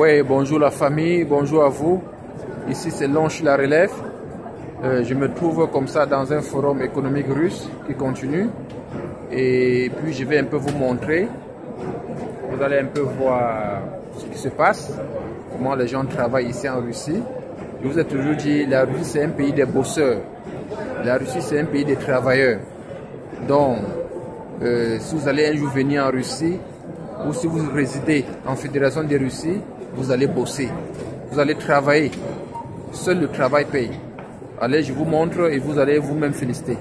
Oui, bonjour la famille, bonjour à vous. Ici c'est Longe la Relève. Euh, je me trouve comme ça dans un forum économique russe qui continue. Et puis je vais un peu vous montrer. Vous allez un peu voir ce qui se passe, comment les gens travaillent ici en Russie. Je vous ai toujours dit, la Russie c'est un pays des bosseurs. La Russie c'est un pays des travailleurs. Donc, euh, si vous allez un jour venir en Russie, ou si vous résidez en Fédération de Russie, vous allez bosser, vous allez travailler. Seul le travail paye. Allez, je vous montre et vous allez vous-même féliciter.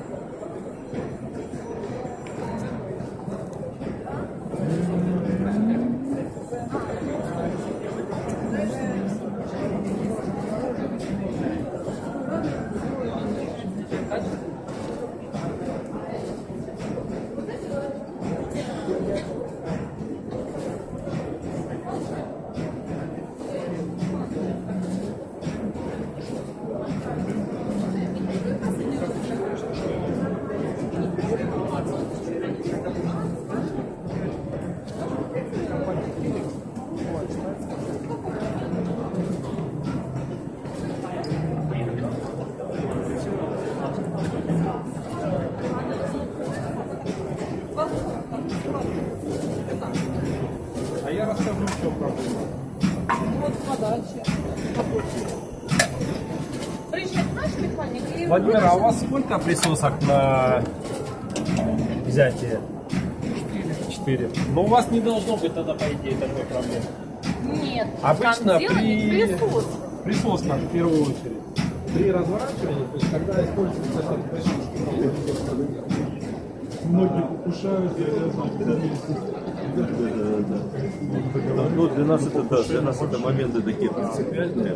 Владимир, а у вас сколько присосок на взятие? Четыре. Но у вас не должно быть тогда, по идее, такой проблемы. Нет. Обычно при- присутствует. Присоска в первую очередь. При разворачивании, то есть когда используется эта присоска, многие покушают, Ну, для нас это, да, для нас это моменты такие принципиальные.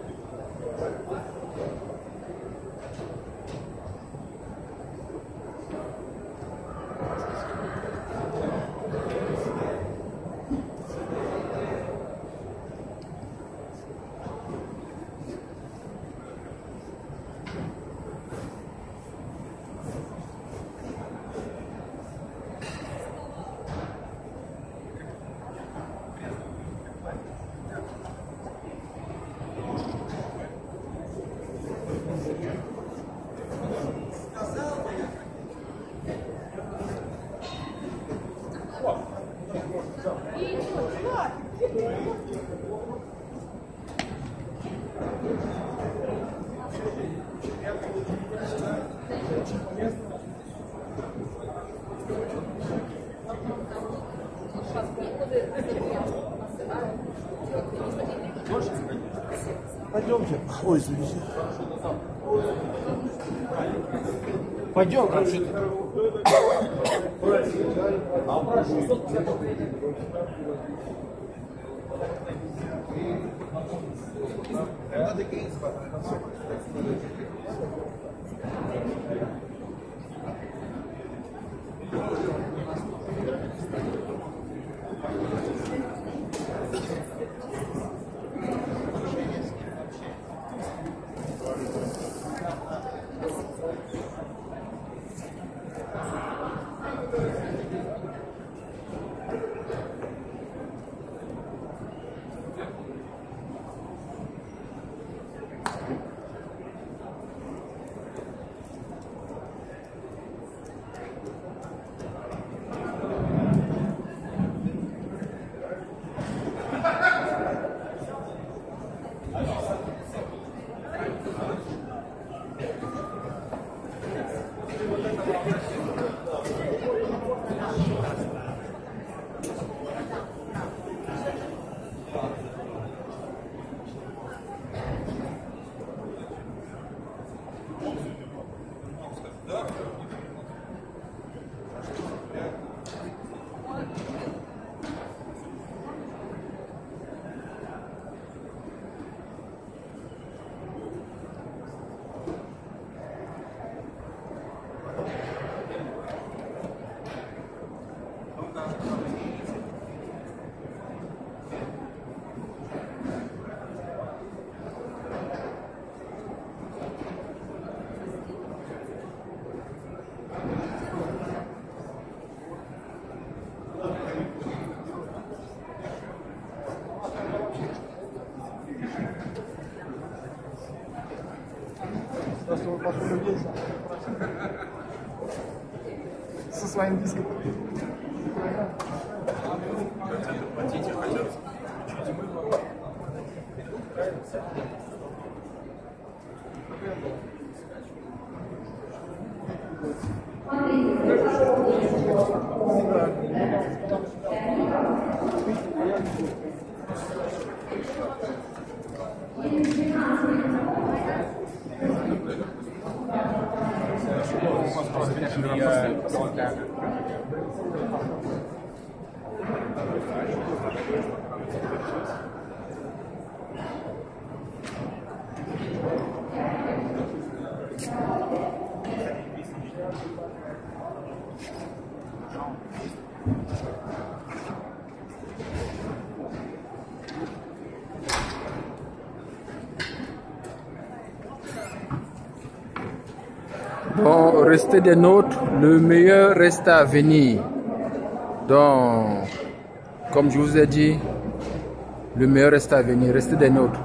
一、二、三、四、五。Пойдемте. Ой, извините. Пойдем, там что Надо Со своим диском. Хотят платить, а хотят Yeah. Restez des nôtres, le meilleur reste à venir. Donc, comme je vous ai dit, le meilleur reste à venir, restez des nôtres.